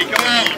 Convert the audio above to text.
everybody. Come on.